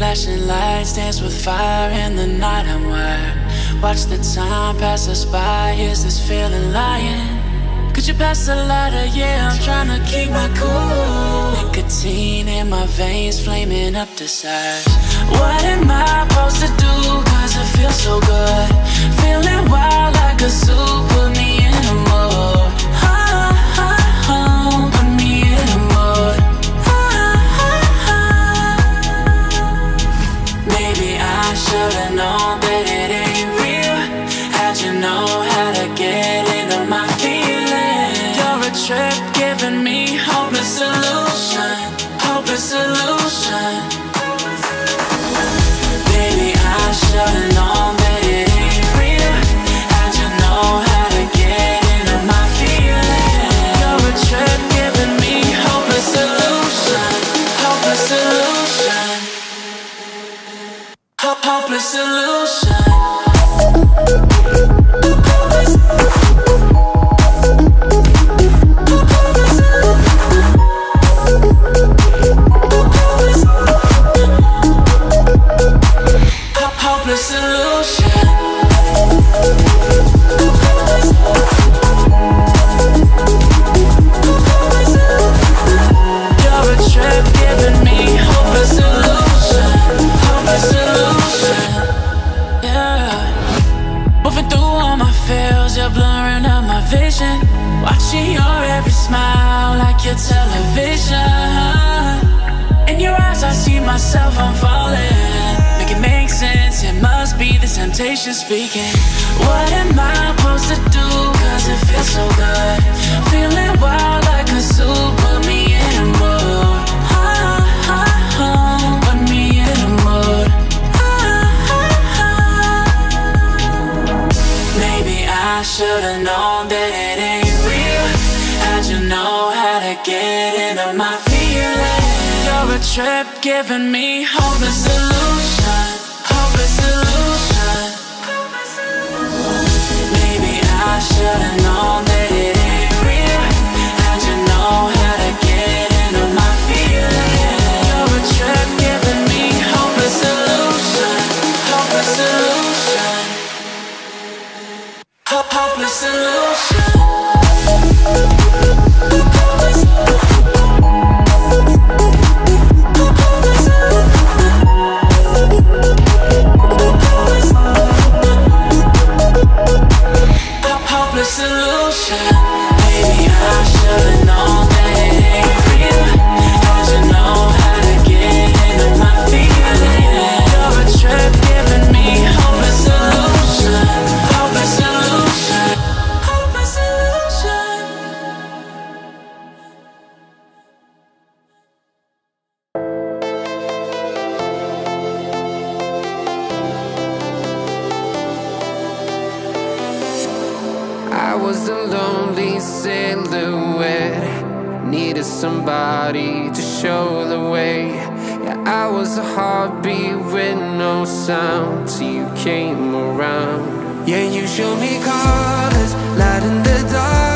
Flashing lights dance with fire in the night I'm wired. Watch the time pass us by. Is this feeling lying? Could you pass the lighter? Yeah, I'm trying to keep my cool. Nicotine in my veins, flaming up desires. What am I supposed to do? Cause it feels so hopeless solution. Hope, blurring out my vision. Watching your every smile like your television. In your eyes, I see myself, I'm falling. Make it make sense, it must be the temptation speaking. What am should've known that it ain't real. How'd you know how to get into my feelings? You're a trip giving me hopeless hopeless solution. Was a lonely silhouette. Needed somebody to show the way. Yeah, I was a heartbeat with no sound till you came around. Yeah, you showed me colors, light in the dark.